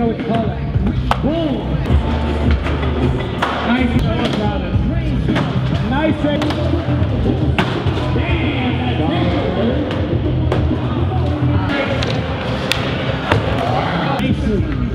know what to call it. Boom! Nice. Nice. Damn. Nice.